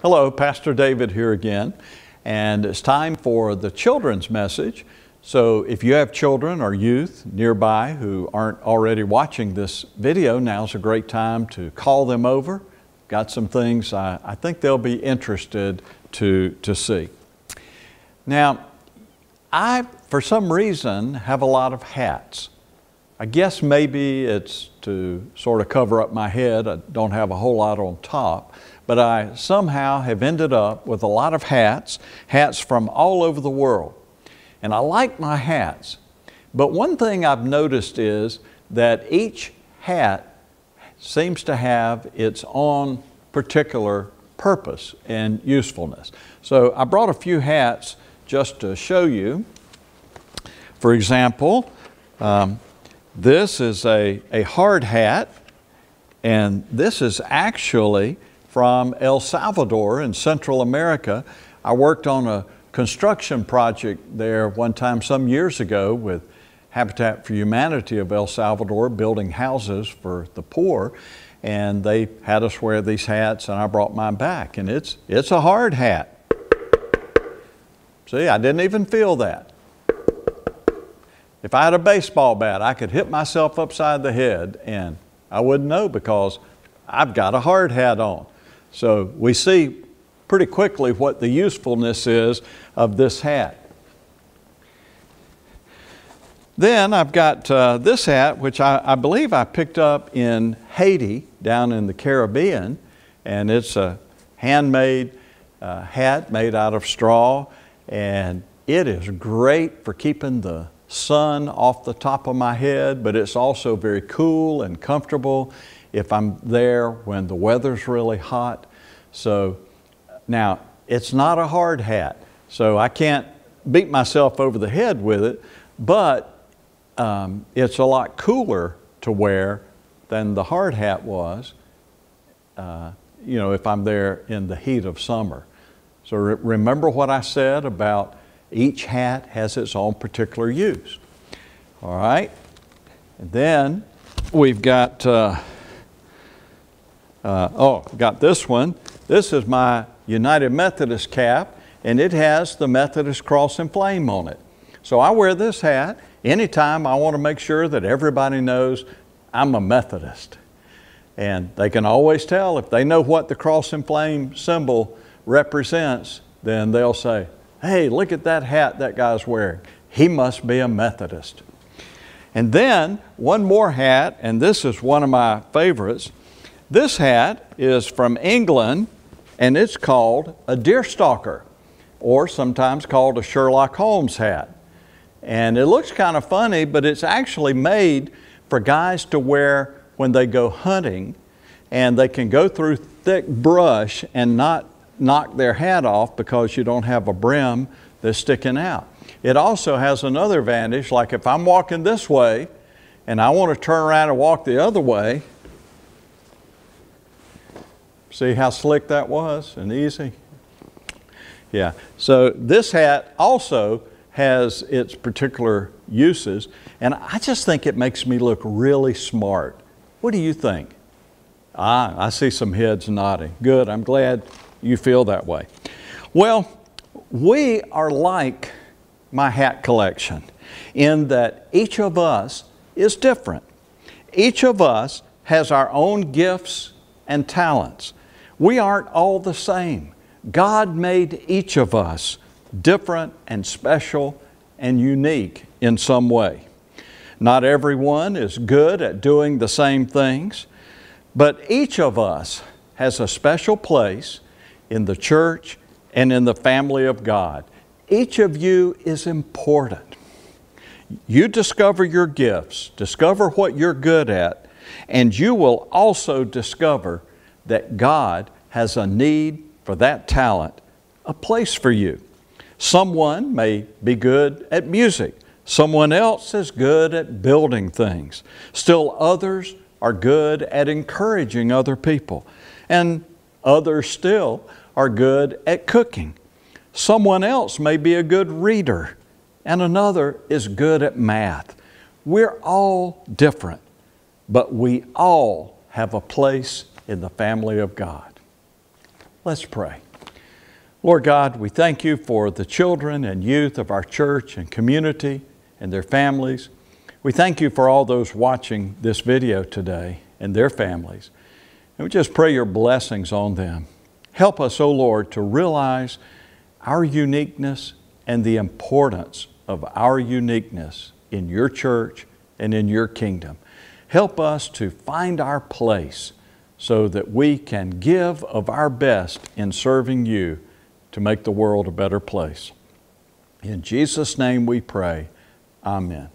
Hello, Pastor David here again, and it's time for the children's message. So if you have children or youth nearby who aren't already watching this video, now's a great time to call them over. Got some things I, I think they'll be interested to, to see. Now, I, for some reason, have a lot of hats. I guess maybe it's to sort of cover up my head. I don't have a whole lot on top, but I somehow have ended up with a lot of hats, hats from all over the world. And I like my hats. But one thing I've noticed is that each hat seems to have its own particular purpose and usefulness. So I brought a few hats just to show you. For example, um, this is a, a hard hat, and this is actually from El Salvador in Central America. I worked on a construction project there one time some years ago with Habitat for Humanity of El Salvador building houses for the poor and they had us wear these hats and I brought mine back and it's it's a hard hat. See, I didn't even feel that. If I had a baseball bat, I could hit myself upside the head and I wouldn't know because I've got a hard hat on. So we see pretty quickly what the usefulness is of this hat. Then I've got uh, this hat, which I, I, believe I picked up in Haiti, down in the Caribbean, and it's a handmade uh, hat made out of straw, and it is great for keeping the sun off the top of my head, but it's also very cool and comfortable if I'm there when the weather's really hot. So now, it's not a hard hat, so I can't beat myself over the head with it, but um, it's a lot cooler to wear than the hard hat was, uh, you know, if I'm there in the heat of summer. So re remember what I said about each hat has its own particular use. All right? And then we've got, uh, uh, oh, got this one. This is my United Methodist cap, and it has the Methodist cross and flame on it. So I wear this hat anytime I want to make sure that everybody knows I'm a Methodist. And they can always tell if they know what the cross and flame symbol represents, then they'll say, hey, look at that hat that guy's wearing. He must be a Methodist. And then one more hat, and this is one of my favorites. This hat is from England and it's called a deerstalker, or sometimes called a Sherlock Holmes hat. And it looks kind of funny, but it's actually made for guys to wear when they go hunting, and they can go through thick brush and not knock their hat off because you don't have a brim that's sticking out. It also has another advantage, like if I'm walking this way and I want to turn around and walk the other way, See how slick that was and easy? Yeah, so this hat also has its particular uses, and I just think it makes me look really smart. What do you think? Ah, I see some heads nodding. Good, I'm glad you feel that way. Well, we are like my hat collection in that each of us is different. Each of us has our own gifts and talents. We aren't all the same. God made each of us different and special and unique in some way. Not everyone is good at doing the same things, but each of us has a special place in the church and in the family of God. Each of you is important. You discover your gifts, discover what you're good at, and you will also discover that God has a need for that talent, a place for you. Someone may be good at music. Someone else is good at building things. Still others are good at encouraging other people. And others still are good at cooking. Someone else may be a good reader, and another is good at math. We're all different, but we all have a place in the family of God. Let's pray. Lord God, we thank you for the children and youth of our church and community and their families. We thank you for all those watching this video today and their families. And we just pray your blessings on them. Help us, O oh Lord, to realize our uniqueness and the importance of our uniqueness in your church and in your kingdom. Help us to find our place so that we can give of our best in serving you to make the world a better place. In Jesus' name we pray. Amen.